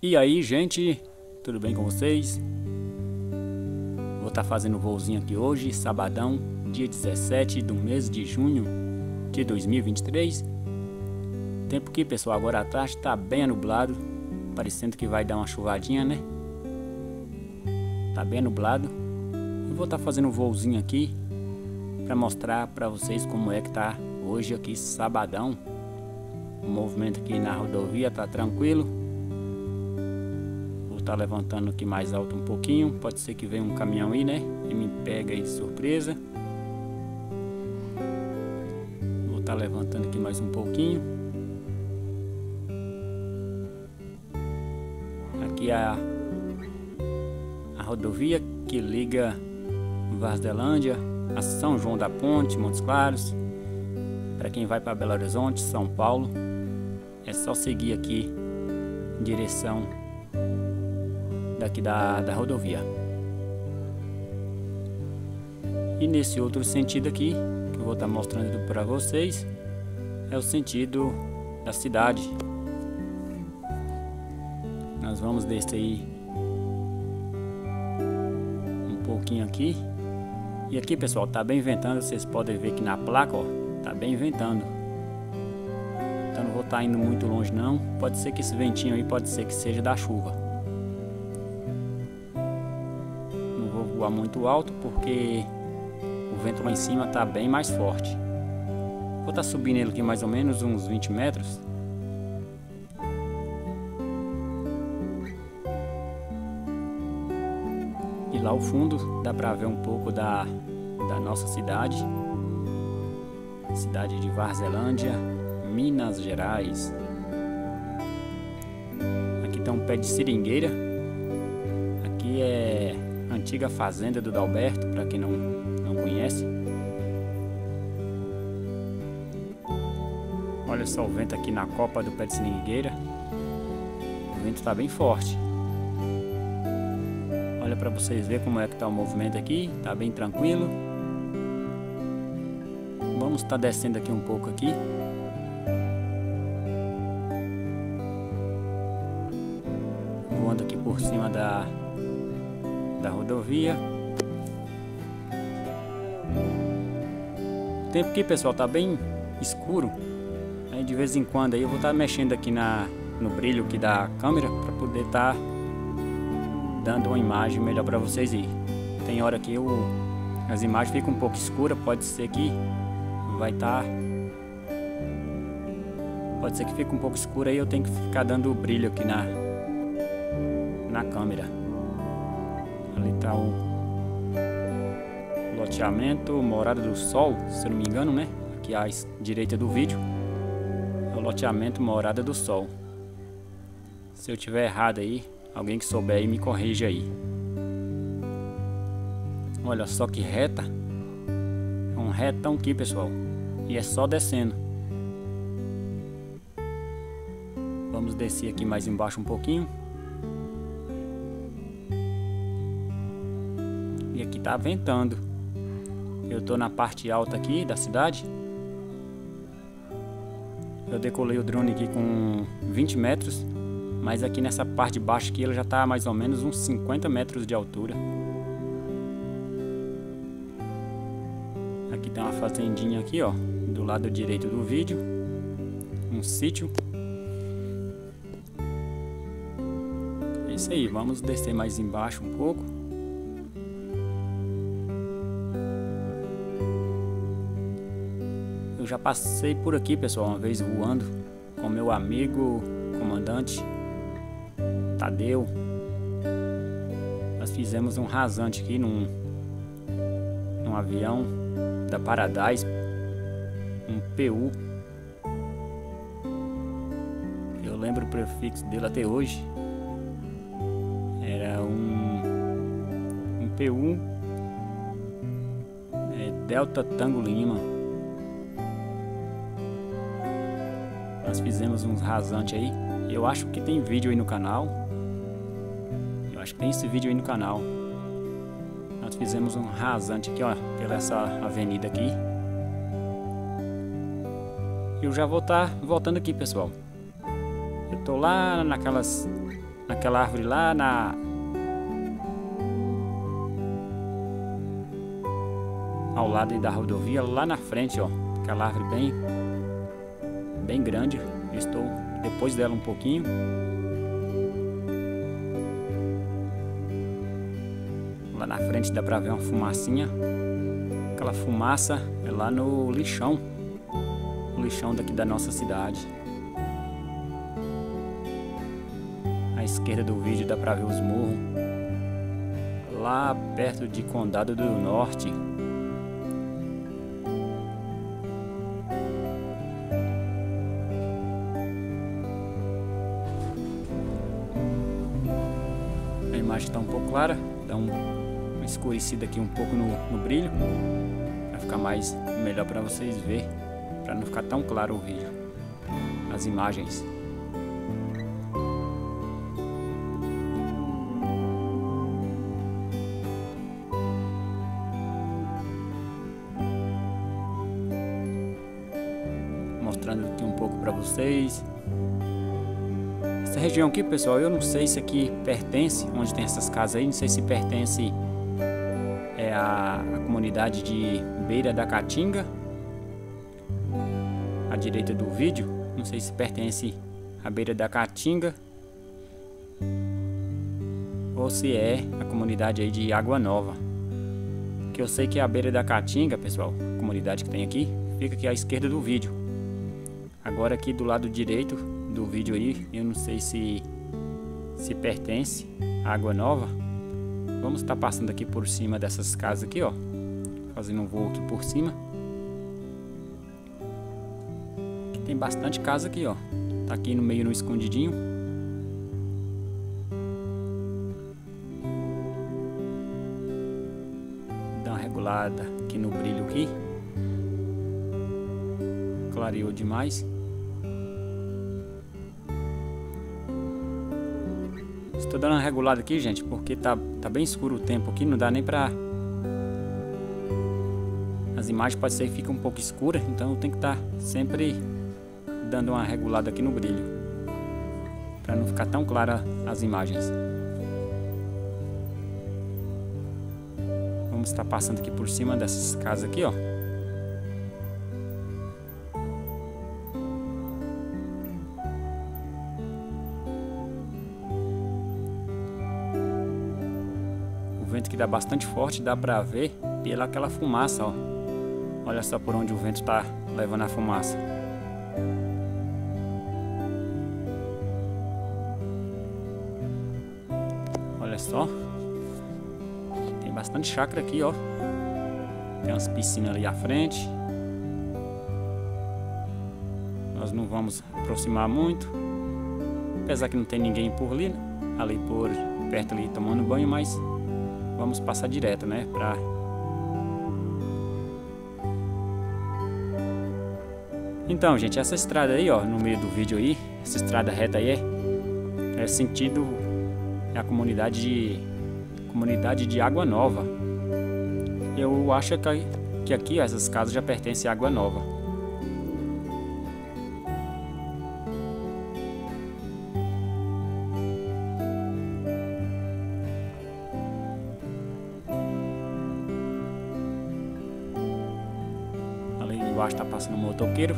E aí, gente, tudo bem com vocês? Vou estar tá fazendo voozinho aqui hoje, sabadão, dia 17 do mês de junho de 2023. Tempo que, pessoal, agora à tarde está bem nublado, parecendo que vai dar uma chuvadinha, né? Tá bem nublado. Eu vou estar tá fazendo um voozinho aqui para mostrar para vocês como é que tá hoje aqui sabadão. O movimento aqui na rodovia tá tranquilo tá levantando aqui mais alto um pouquinho. Pode ser que venha um caminhão aí, né? E me pega aí de surpresa. Vou tá levantando aqui mais um pouquinho. Aqui a, a rodovia que liga Varzelândia a São João da Ponte, Montes Claros. Para quem vai para Belo Horizonte, São Paulo, é só seguir aqui em direção daqui da, da rodovia. E nesse outro sentido aqui, que eu vou estar mostrando para vocês, é o sentido da cidade. Nós vamos descer aí um pouquinho aqui. E aqui, pessoal, tá bem ventando, vocês podem ver que na placa, ó, tá bem ventando. Então não vou estar tá indo muito longe não. Pode ser que esse ventinho aí pode ser que seja da chuva. Muito alto porque o vento lá em cima está bem mais forte. Vou estar tá subindo ele aqui mais ou menos uns 20 metros. E lá ao fundo dá para ver um pouco da, da nossa cidade. Cidade de Varzelândia, Minas Gerais. Aqui tem um pé de seringueira. Antiga fazenda do Dalberto, para quem não, não conhece. Olha só o vento aqui na copa do pé de seringueira. O vento está bem forte. Olha para vocês verem como é que está o movimento aqui, está bem tranquilo. Vamos estar tá descendo aqui um pouco aqui. Voando aqui por cima da da rodovia. O tempo aqui, pessoal, tá bem escuro. Aí de vez em quando aí eu vou estar tá mexendo aqui na, no brilho aqui da câmera para poder estar tá dando uma imagem melhor para vocês aí. Tem hora que eu, as imagens ficam um pouco escuras, pode ser que vai estar tá pode ser que fique um pouco escuro aí eu tenho que ficar dando brilho aqui na na câmera Ali o loteamento Morada do Sol, se não me engano, né? Aqui à direita do vídeo. É o loteamento Morada do Sol. Se eu tiver errado aí, alguém que souber aí me corrija aí. Olha só que reta. É um retão aqui, pessoal. E é só descendo. Vamos descer aqui mais embaixo um pouquinho. Tá ventando. Eu tô na parte alta aqui da cidade. Eu decolei o drone aqui com 20 metros, mas aqui nessa parte de baixo aqui ele já tá mais ou menos uns 50 metros de altura. Aqui tem uma fazendinha aqui, ó, do lado direito do vídeo. Um sítio. É isso aí, vamos descer mais embaixo um pouco. Já passei por aqui, pessoal, uma vez voando com meu amigo comandante Tadeu. Nós fizemos um rasante aqui num, num avião da Paradise, um PU. Eu lembro o prefixo dele até hoje. Era um, um PU é, Delta Tango Lima. Nós fizemos uns rasantes aí. Eu acho que tem vídeo aí no canal. Eu acho que tem esse vídeo aí no canal. Nós fizemos um rasante aqui, ó, pela essa avenida aqui. Eu já vou estar tá voltando aqui, pessoal. Eu tô lá naquelas naquela árvore lá na ao lado da rodovia, lá na frente, ó, aquela árvore bem bem grande. Eu estou depois dela um pouquinho. Lá na frente dá pra ver uma fumacinha. Aquela fumaça é lá no lixão. O lixão daqui da nossa cidade. À esquerda do vídeo dá pra ver os morros. Lá perto de Condado do Norte. Clara, dá um, uma escurecida aqui um pouco no, no brilho, para ficar mais melhor para vocês ver, para não ficar tão claro o vídeo, as imagens. Mostrando aqui um pouco para vocês. Região aqui, pessoal, eu não sei se aqui pertence, onde tem essas casas aí, não sei se pertence é a, a comunidade de Beira da Caatinga, à direita do vídeo, não sei se pertence à Beira da Caatinga ou se é a comunidade aí de Água Nova. Que eu sei que é a Beira da Caatinga, pessoal, a comunidade que tem aqui, fica aqui à esquerda do vídeo. Agora aqui do lado direito do vídeo aí, eu não sei se se pertence à Água Nova. Vamos estar tá passando aqui por cima dessas casas aqui, ó. Fazendo um voo aqui por cima. Aqui tem bastante casa aqui, ó. Tá aqui no meio no escondidinho. Dá uma regulada aqui no brilho aqui. Clareou demais. Estou dando uma regulada aqui, gente, porque tá, tá bem escuro o tempo aqui, não dá nem pra... As imagens pode ser que fiquem um pouco escuras, então tenho que estar tá sempre dando uma regulada aqui no brilho. Para não ficar tão clara as imagens. Vamos estar passando aqui por cima dessas casas aqui, ó. Dá bastante forte, dá pra ver pela aquela fumaça, ó. Olha só por onde o vento tá levando a fumaça. Olha só. Tem bastante chácara aqui, ó. Tem umas piscinas ali à frente. Nós não vamos aproximar muito. Apesar que não tem ninguém por ali, né? ali por perto ali tomando banho, mas vamos passar direto, né? Pra... Então, gente, essa estrada aí, ó, no meio do vídeo aí, essa estrada reta aí é, é sentido é a comunidade de comunidade de Água Nova. Eu acho que, que aqui ó, essas casas já pertencem à Água Nova. Embaixo está passando um motoqueiro.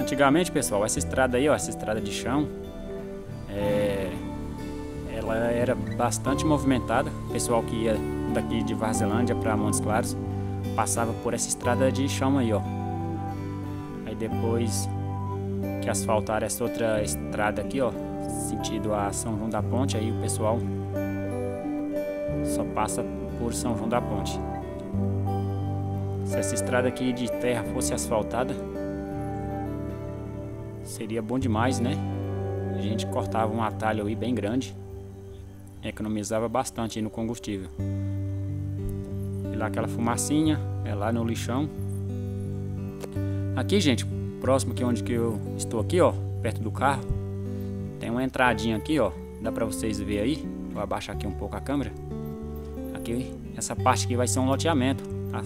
Antigamente, pessoal, essa estrada aí, ó, essa estrada de chão, é, ela era bastante movimentada. O pessoal que ia daqui de Varzelândia para Montes Claros passava por essa estrada de chão aí, ó. Aí depois que asfaltaram essa outra estrada aqui, ó, sentido a São João da Ponte, aí o pessoal só passa por São João da Ponte. Se essa estrada aqui de terra fosse asfaltada, seria bom demais, né? A gente cortava um atalho aí bem grande, economizava bastante no combustível. E lá aquela fumacinha, é lá no lixão. Aqui, gente, próximo aqui onde que eu estou aqui, ó, perto do carro, tem uma entradinha aqui, ó, dá pra vocês ver aí, vou abaixar aqui um pouco a câmera. Aqui, essa parte aqui vai ser um loteamento, tá?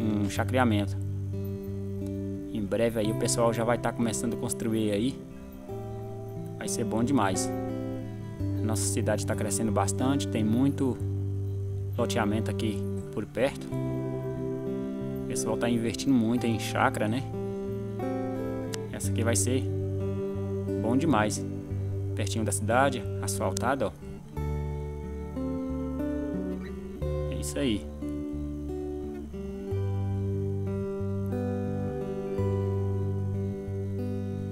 um chacreamento. Em breve aí o pessoal já vai estar tá começando a construir aí. Vai ser bom demais. Nossa cidade está crescendo bastante, tem muito loteamento aqui por perto. O pessoal está investindo muito em chácara, né? Essa aqui vai ser bom demais. Pertinho da cidade, asfaltada, ó. É isso aí.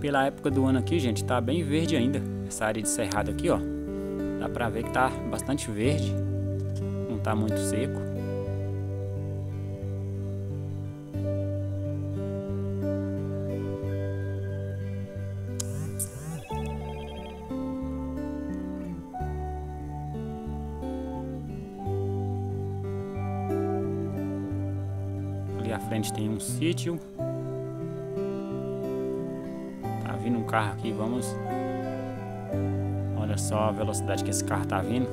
Pela época do ano aqui, gente, tá bem verde ainda. Essa área de cerrado aqui, ó. Dá pra ver que tá bastante verde. Não tá muito seco. Frente tem um sítio. Tá vindo um carro aqui, vamos Olha só a velocidade que esse carro tá vindo.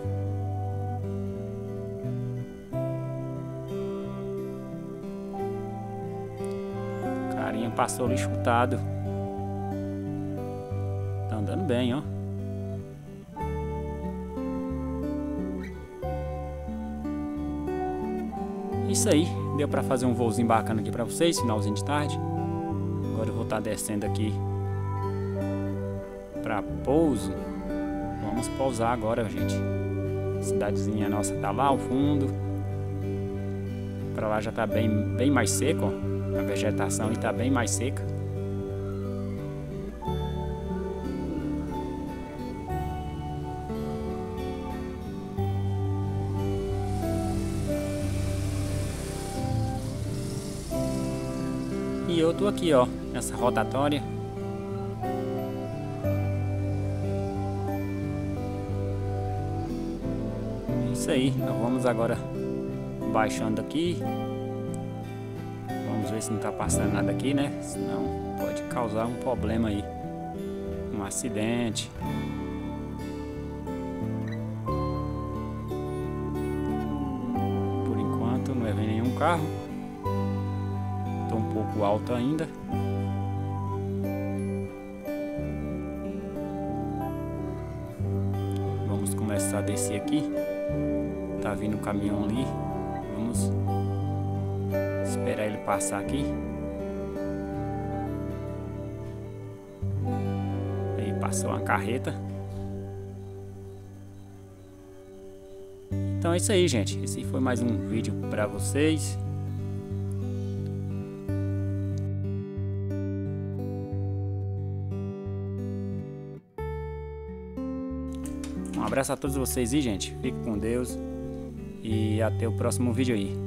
O carinha passou ali chutado. Tá andando bem, ó. Isso aí, deu para fazer um voozinho bacana aqui para vocês, finalzinho de tarde. Agora eu vou estar tá descendo aqui para pouso. Vamos pousar agora, gente. A cidadezinha nossa tá lá ao fundo. Para lá já tá bem, bem mais seco, ó. A vegetação está bem mais seca. Tô aqui, ó, nessa rotatória isso aí, então vamos agora baixando aqui. Vamos ver se não está passando nada aqui, né? Senão pode causar um problema aí. Um acidente. Por enquanto não é vem nenhum carro. Pouco alto ainda. Vamos começar a descer aqui. Tá vindo um caminhão ali. Vamos esperar ele passar aqui. Aí passou uma carreta. Então é isso aí, gente. Esse foi mais um vídeo para vocês. Abraço a todos vocês e, gente, fique com Deus e até o próximo vídeo aí.